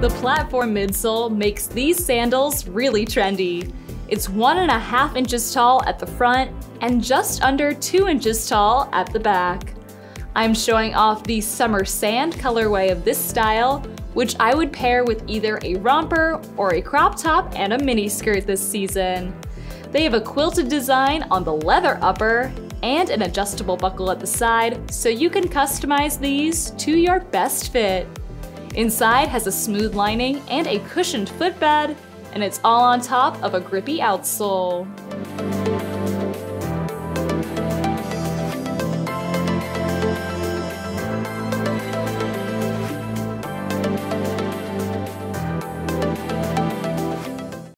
The platform midsole makes these sandals really trendy. It's one and a half inches tall at the front and just under two inches tall at the back. I'm showing off the summer sand colorway of this style, which I would pair with either a romper or a crop top and a mini skirt this season. They have a quilted design on the leather upper and an adjustable buckle at the side, so you can customize these to your best fit. Inside has a smooth lining and a cushioned footbed, and it's all on top of a grippy outsole.